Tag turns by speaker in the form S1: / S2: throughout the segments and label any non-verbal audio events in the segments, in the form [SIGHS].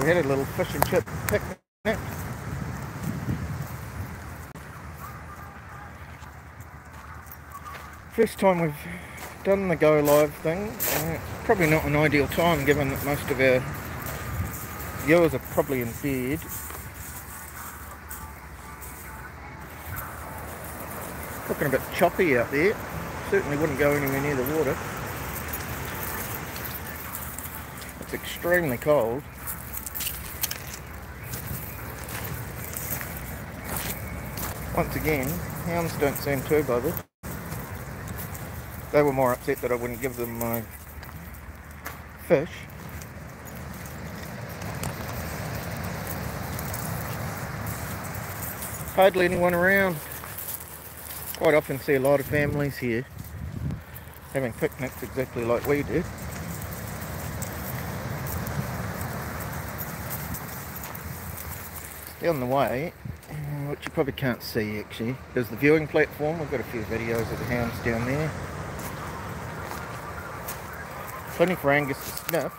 S1: We had a little fish and chip picnic. First time we've done the go live thing. Uh, probably not an ideal time given that most of our viewers are probably in bed. Looking a bit choppy out there. Certainly wouldn't go anywhere near the water. It's extremely cold. Once again, hounds don't seem too bothered. They were more upset that I wouldn't give them my fish. Hardly anyone around. Quite often see a lot of families here having picnics exactly like we do. Down the way, which you probably can't see actually, is the viewing platform. We've got a few videos of the hounds down there. Plenty for Angus to sniff.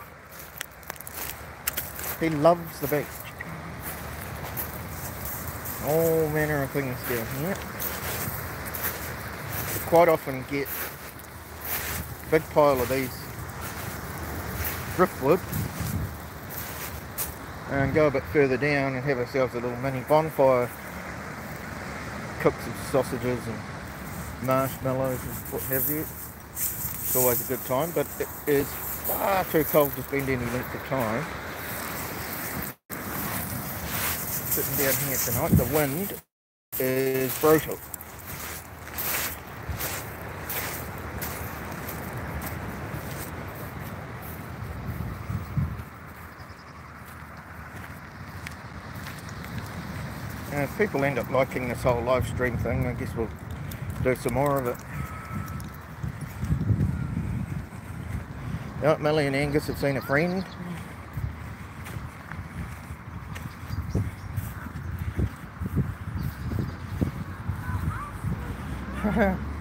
S1: He loves the beach. All manner of things down here. We quite often get a big pile of these driftwood and go a bit further down and have ourselves a little mini bonfire. Cook some sausages and marshmallows and what have you. It's always a good time, but it is far too cold to spend any length of time. Sitting down here tonight, the wind is brutal. And if people end up liking this whole live stream thing, I guess we'll do some more of it. Yep, Millie and Angus have seen a friend. [LAUGHS]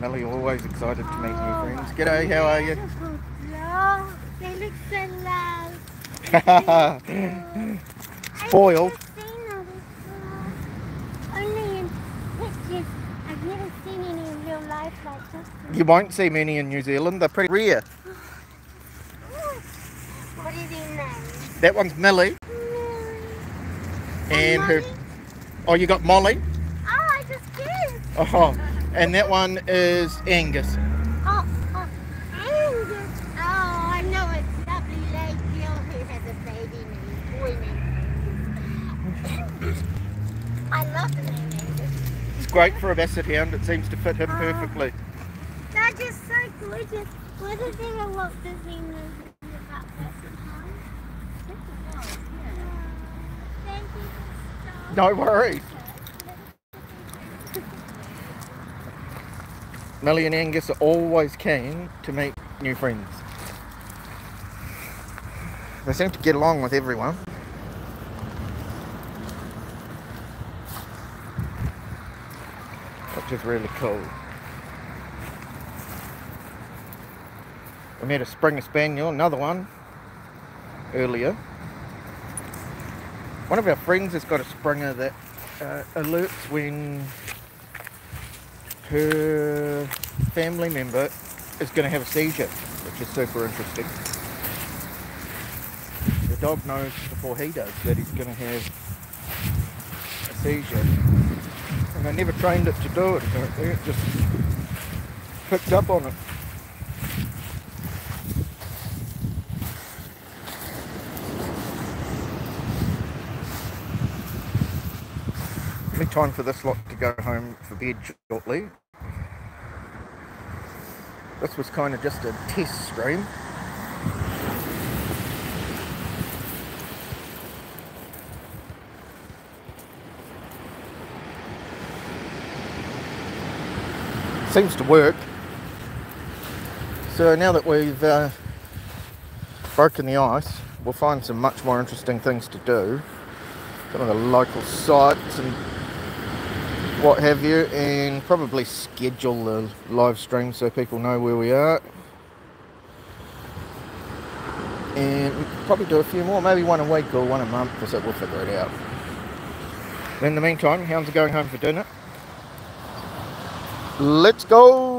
S1: Millie always excited to meet new friends. G'day, how are you?
S2: Oh, they look so loud.
S1: Spoiled.
S2: I've never seen them before. Only in pictures. I've never seen any in real life like this.
S1: You won't see many in New Zealand, they're pretty rare. [SIGHS]
S2: What is his name?
S1: That one's Millie, and her. Oh, you got Molly.
S2: Oh, I just guessed.
S1: Oh, and that one is Angus.
S2: Oh, oh, Angus. Oh, I know it's lovely lady girl who has a baby named boy named I love the name Angus.
S1: It's great for a basset hound. It seems to fit him oh. perfectly.
S2: They're just so gorgeous. What is there a Walt Disney movie about that? Thank you. for
S1: No worries. Millie and Angus are always keen to meet new friends. They seem to get along with everyone. Which is really cool. We met a Springer Spaniel, another one, earlier. One of our friends has got a Springer that uh, alerts when her family member is going to have a seizure, which is super interesting. The dog knows before he does that he's going to have a seizure. And I never trained it to do it apparently, it just picked up on it. Time for this lot to go home for bed shortly. This was kind of just a test stream. Seems to work. So now that we've uh, broken the ice, we'll find some much more interesting things to do. Some of the local sites and what have you, and probably schedule the live stream so people know where we are. And probably do a few more, maybe one a week or one a month, because we'll figure it out. In the meantime, hounds are going home for dinner. Let's go!